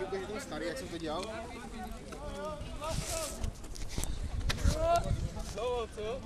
je to, že ten starý, jak jsem to dělal? Nic co?